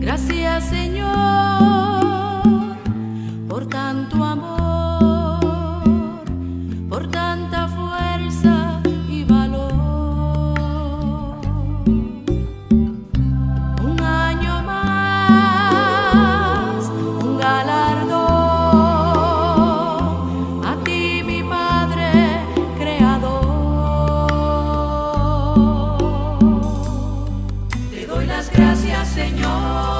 Gracias, Señor, por tanto amor, por tanta doy las gracias, Señor.